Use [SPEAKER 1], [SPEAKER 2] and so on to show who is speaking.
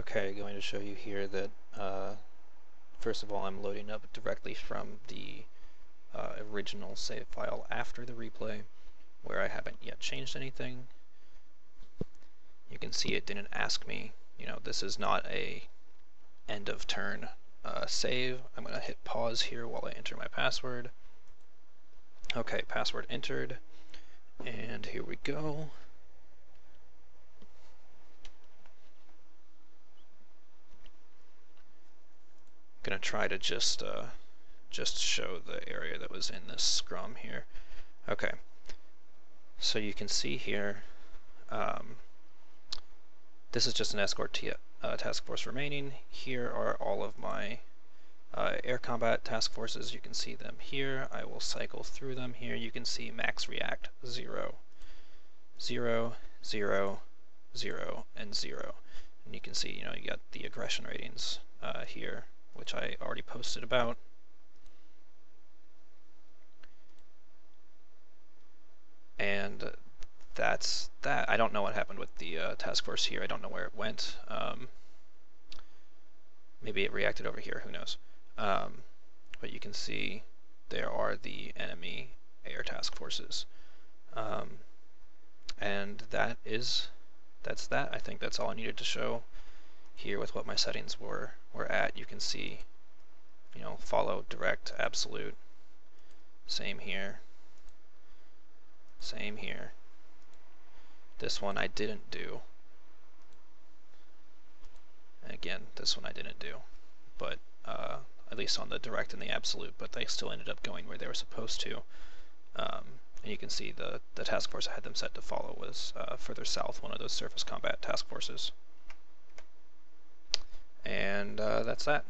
[SPEAKER 1] Okay, going to show you here that uh, first of all I'm loading up directly from the uh, original save file after the replay where I haven't yet changed anything. You can see it didn't ask me, you know, this is not a end of turn uh, save. I'm going to hit pause here while I enter my password. Okay, password entered, and here we go. Gonna try to just uh, just show the area that was in this scrum here. Okay, so you can see here, um, this is just an escort uh, task force remaining. Here are all of my uh, air combat task forces. You can see them here. I will cycle through them here. You can see max react 0, 0, 0, 0, and 0. And you can see, you know, you got the aggression ratings uh, here which I already posted about. And that's that. I don't know what happened with the uh, task force here. I don't know where it went. Um, maybe it reacted over here. Who knows? Um, but you can see there are the enemy air task forces. Um, and that is, that's that. I think that's all I needed to show here with what my settings were, were at, can see, you know, follow, direct, absolute, same here, same here. This one I didn't do. And again, this one I didn't do, but uh, at least on the direct and the absolute, but they still ended up going where they were supposed to. Um, and you can see the, the task force I had them set to follow was uh, further south, one of those surface combat task forces. And uh, that's that.